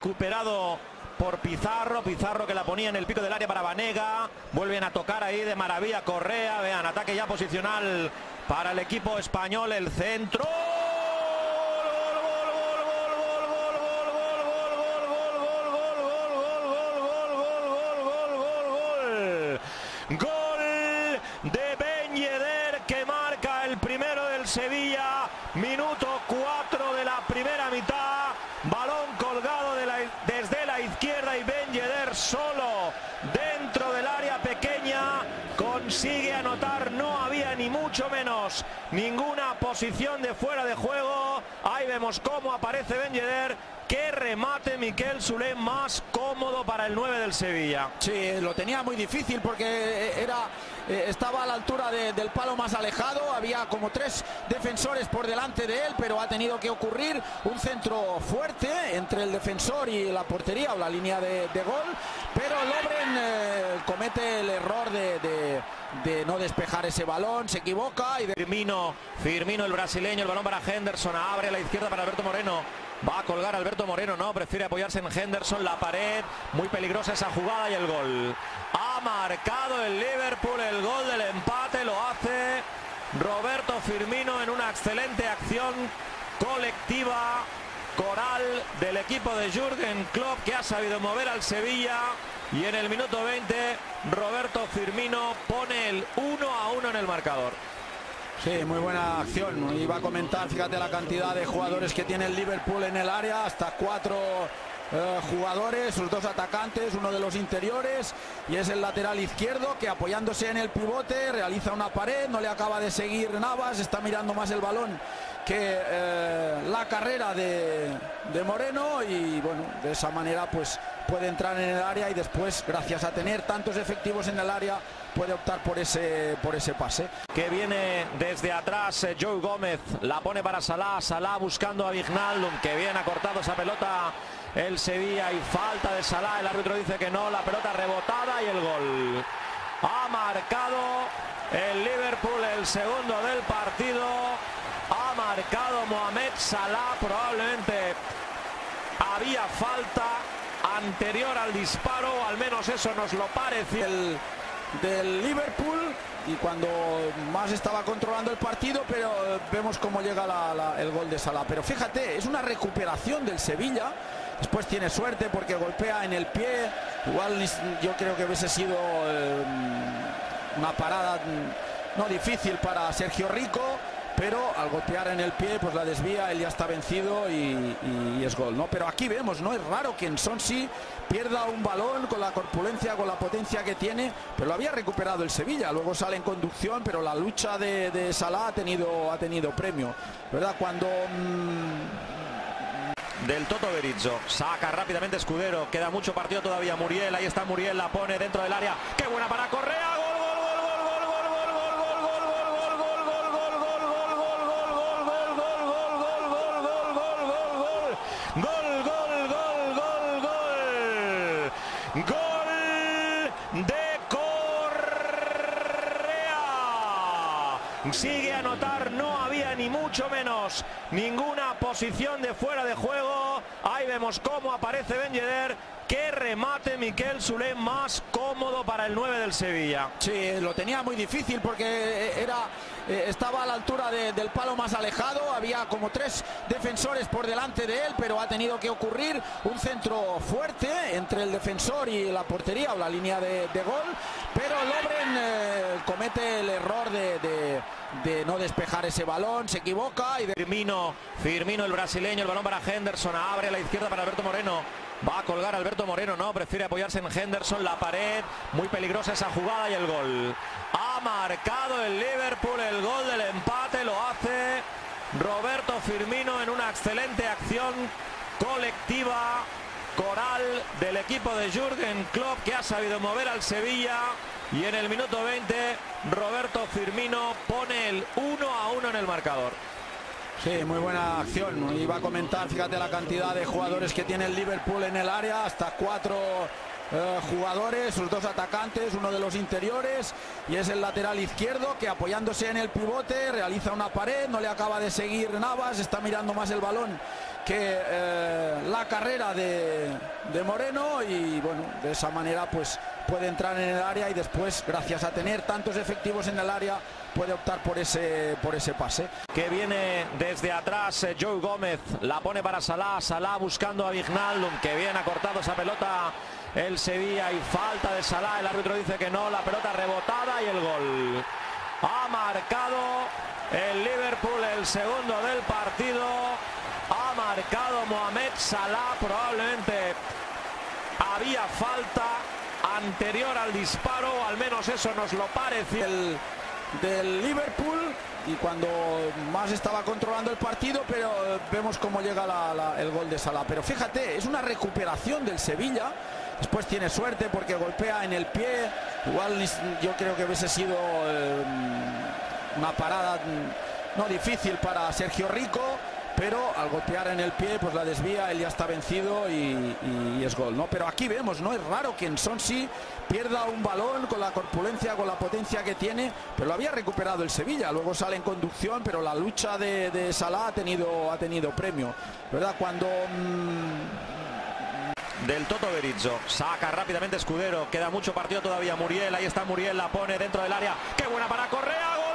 Recuperado por Pizarro, Pizarro que la ponía en el pico del área para Vanega, vuelven a tocar ahí de maravilla Correa, vean, ataque ya posicional para el equipo español, el centro. Gol de Ben que marca el primero del Sevilla, minuto 4 de la primera mitad, balón colgado de la, desde la izquierda y Ben Yedder solo dentro del área pequeña consigue anotar, no había ni mucho menos ninguna posición de fuera de juego, ahí vemos cómo aparece Ben Yedder, qué remate Miquel Zulé más cómodo para el 9 del Sevilla. Sí, lo tenía muy difícil porque era eh, estaba a la altura de, del palo más alejado, había como tres defensores por delante de él, pero ha tenido que ocurrir un centro fuerte entre el defensor y la portería o la línea de, de gol, pero Lobren eh, comete el error de, de, de, no despejar ese balón, se equivoca y Firmino, Firmino el brasileño, el balón para Henderson, abre a la izquierda para Alberto Moreno. Va a colgar Alberto Moreno, no, prefiere apoyarse en Henderson, la pared, muy peligrosa esa jugada y el gol. Ha marcado el Liverpool el gol del empate, lo hace Roberto Firmino en una excelente acción colectiva coral del equipo de Jürgen Klopp que ha sabido mover al Sevilla y en el minuto 20 Roberto Firmino pone el 1 a 1 en el marcador. Sí, muy buena acción. Iba a comentar, fíjate la cantidad de jugadores que tiene el Liverpool en el área, hasta cuatro eh, jugadores, sus dos atacantes, uno de los interiores. Y es el lateral izquierdo que apoyándose en el pivote realiza una pared, no le acaba de seguir Navas, está mirando más el balón que eh, la carrera de, de, Moreno. Y bueno, de esa manera pues puede entrar en el área y después gracias a tener tantos efectivos en el área puede optar por ese por ese pase. Que viene desde atrás eh, Joe Gómez, la pone para Salah, Salah buscando a Vignaldum, que bien ha cortado esa pelota el Sevilla y falta de Salah, el árbitro dice que no, la pelota rebotada y el gol. Ha marcado el Liverpool el segundo del partido. Ha marcado Mohamed Salah, probablemente había falta anterior al disparo, al menos eso nos lo parece. El del Liverpool y cuando más estaba controlando el partido, pero vemos cómo llega el gol de Salah. Pero fíjate, es una recuperación del Sevilla. Después tiene suerte porque golpea en el pie. Igual yo creo que hubiese sido eh, una parada no difícil para Sergio Rico pero al golpear en el pie pues la desvía, él ya está vencido y, es gol, ¿no? Pero aquí vemos, no es raro que en Sonsi pierda un balón con la corpulencia, con la potencia que tiene, pero lo había recuperado el Sevilla, luego sale en conducción, pero la lucha de, de Salah ha tenido, ha tenido premio, ¿verdad? Cuando... Mmm... Del Toto Berizzo, saca rápidamente Escudero, queda mucho partido todavía, Muriel, ahí está Muriel, la pone dentro del área, qué buena para Correa, Gol de Correa. Sigue a anotar, no había ni mucho menos ninguna posición de fuera de juego. Ahí vemos cómo aparece Ben Yedder. Qué remate Miquel Zulé más cómodo para el 9 del Sevilla. Sí, lo tenía muy difícil porque era estaba a la altura de, del palo más alejado, había como tres defensores por delante de él, pero ha tenido que ocurrir un centro fuerte entre el defensor y la portería o la línea de, de gol, pero Lobren eh, comete el error de, de, de, no despejar ese balón, se equivoca y Firmino, Firmino el brasileño, el balón para Henderson, abre a la izquierda para Alberto Moreno. Va a colgar Alberto Moreno, no, prefiere apoyarse en Henderson, la pared, muy peligrosa esa jugada y el gol. Ha marcado el Liverpool el gol del empate, lo hace Roberto Firmino en una excelente acción colectiva coral del equipo de Jürgen Klopp que ha sabido mover al Sevilla y en el minuto 20 Roberto Firmino pone el 1 a 1 en el marcador. Sí, muy buena acción. Iba a comentar, fíjate la cantidad de jugadores que tiene el Liverpool en el área, hasta cuatro eh, jugadores, sus dos atacantes, uno de los interiores y es el lateral izquierdo que apoyándose en el pivote realiza una pared, no le acaba de seguir Navas, está mirando más el balón que eh, la carrera de, Moreno y bueno, de esa manera pues puede entrar en el área y después, gracias a tener tantos efectivos en el área, puede optar por ese, por ese pase. Que viene desde atrás eh, Joe Gómez, la pone para Salah, Salah buscando a Vignaldum, que bien ha cortado esa pelota. El Sevilla y falta de Salah, el árbitro dice que no, la pelota rebotada y el gol. Ha marcado el Liverpool el segundo del partido, ha marcado Mohamed Salah, probablemente había falta anterior al disparo, al menos eso nos lo parece. El, del Liverpool y cuando más estaba controlando el partido, pero vemos cómo llega el gol de Salah. Pero fíjate, es una recuperación del Sevilla. Después tiene suerte porque golpea en el pie. Igual yo creo que hubiese sido eh, una parada no difícil para Sergio Rico pero al golpear en el pie pues la desvía, él ya está vencido y, es gol, ¿no? Pero aquí vemos, ¿no? Es raro que en Sonsi pierda un balón con la corpulencia, con la potencia que tiene, pero lo había recuperado el Sevilla, luego sale en conducción, pero la lucha de, de Salah ha tenido, ha tenido premio, ¿verdad? Cuando... Mmm, del Toto Berizzo. Saca rápidamente Escudero. Queda mucho partido todavía. Muriel, ahí está Muriel, la pone dentro del área. ¡Qué buena para Correa!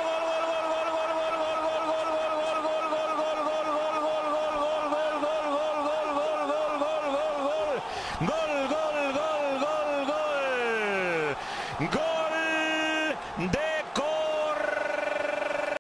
Goal!